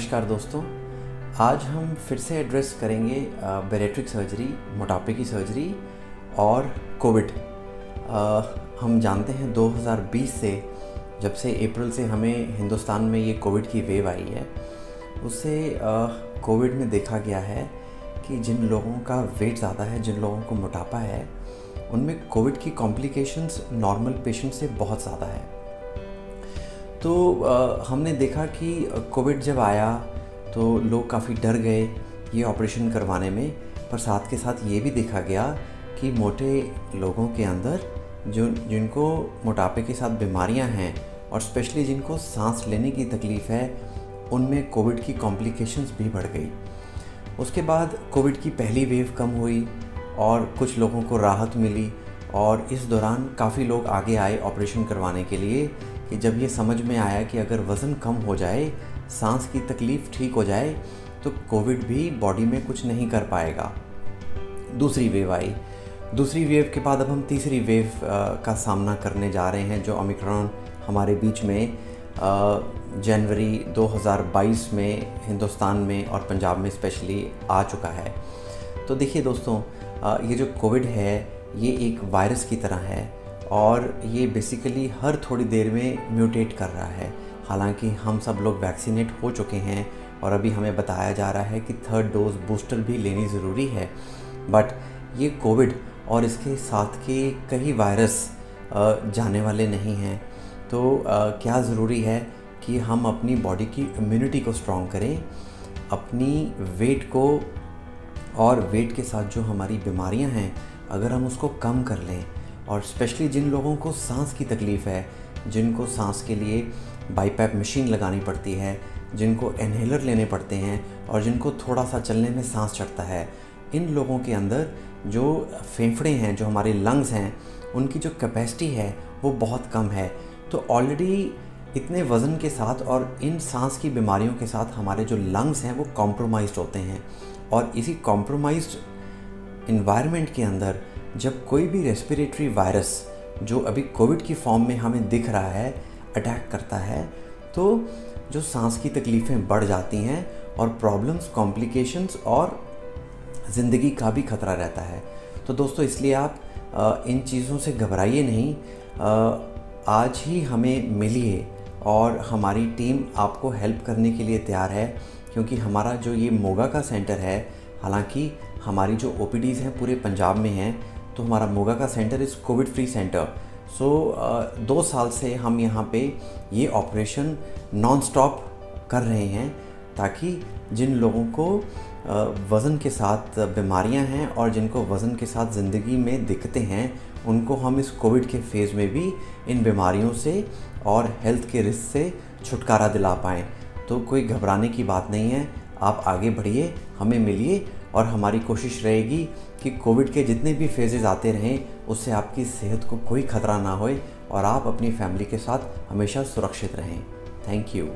नमस्कार दोस्तों। आज हम फिर से एड्रेस करेंगे बेरेट्रिक सर्जरी मोटापे की सर्जरी और कोविड हम जानते हैं 2020 से जब से अप्रैल से हमें हिंदुस्तान में ये कोविड की वेव आई है, उससे कोविड में देखा गया है कि जिन लोगों का वेट ज़्यादा है, जिन लोगों को मोटापा है, उनमें कोविड की कॉम्प्लिकेशंस नॉर्मल पेशेंट से बहुत ज़्यादा है। तो हमने देखा कि कोविड जब आया तो लोग काफ़ी डर गए ये ऑपरेशन करवाने में, पर साथ के साथ ये भी देखा गया कि मोटे लोगों के अंदर जो, जिनको मोटापे के साथ बीमारियाँ हैं और स्पेशली जिनको सांस लेने की तकलीफ़ है, उनमें कोविड की कॉम्प्लिकेशंस भी बढ़ गई। उसके बाद कोविड की पहली वेव कम हुई और कुछ लोगों को राहत मिली और इस दौरान काफ़ी लोग आगे आए ऑपरेशन करवाने के लिए कि जब ये समझ में आया कि अगर वज़न कम हो जाए, सांस की तकलीफ़ ठीक हो जाए तो कोविड भी बॉडी में कुछ नहीं कर पाएगा। दूसरी वेव आई। दूसरी वेव के बाद अब हम तीसरी वेव का सामना करने जा रहे हैं, जो ओमिक्रॉन हमारे बीच में जनवरी 2022 में हिंदुस्तान में और पंजाब में स्पेशली आ चुका है। तो देखिए दोस्तों ये जो कोविड है, ये एक वायरस की तरह है। और ये बेसिकली हर थोड़ी देर में म्यूटेट कर रहा है। हालाँकि हम सब लोग वैक्सीनेट हो चुके हैं और अभी हमें बताया जा रहा है कि थर्ड डोज बूस्टर भी लेनी ज़रूरी है। बट ये कोविड और इसके साथ के कई वायरस जाने वाले नहीं हैं। तो क्या ज़रूरी है कि हम अपनी बॉडी की इम्यूनिटी को स्ट्रॉन्ग करें, अपनी वेट को और वेट के साथ जो हमारी बीमारियाँ हैं, अगर हम उसको कम कर लें और स्पेशली जिन लोगों को सांस की तकलीफ़ है, जिनको सांस के लिए बाईपैप मशीन लगानी पड़ती है, जिनको इन्हेलर लेने पड़ते हैं और जिनको थोड़ा सा चलने में सांस चढ़ता है, इन लोगों के अंदर जो फेफड़े हैं, जो हमारे लंग्स हैं, उनकी जो कैपेसिटी है, वो बहुत कम है। तो ऑलरेडी इतने वज़न के साथ और इन सांस की बीमारियों के साथ हमारे जो लंग्स हैं, वो कॉम्प्रोमाइज़ होते हैं। और इसी कॉम्प्रोमाइज्ड इन्वायरमेंट के अंदर जब कोई भी रेस्पिरेटरी वायरस जो अभी कोविड की फॉर्म में हमें दिख रहा है अटैक करता है तो जो सांस की तकलीफ़ें बढ़ जाती हैं और प्रॉब्लम्स कॉम्प्लिकेशंस और ज़िंदगी का भी खतरा रहता है। तो दोस्तों, इसलिए आप इन चीज़ों से घबराइए नहीं। आज ही हमें मिलिए और हमारी टीम आपको हेल्प करने के लिए तैयार है, क्योंकि हमारा जो ये मोगा का सेंटर है, हालाँकि हमारी जो ओ हैं पूरे पंजाब में हैं तो हमारा मोगा का centre is covid free centre so दो साल से हम यहाँ पे ये ऑपरेशन नॉन स्टॉप कर रहे हैं ताकि जिन लोगों को वज़न के साथ बीमारियाँ हैं और जिनको वज़न के साथ ज़िंदगी में दिक्कतें हैं, उनको हम इस कोविड के फ़ेज़ में भी इन बीमारियों से और हेल्थ के रिस्क से छुटकारा दिला पाएँ। तो कोई घबराने की बात नहीं है, आप आगे बढ़िए, हमें मिलिए और हमारी कोशिश रहेगी कि कोविड के जितने भी फेजेज़ आते रहें, उससे आपकी सेहत को कोई खतरा ना होए और आप अपनी फैमिली के साथ हमेशा सुरक्षित रहें। Thank you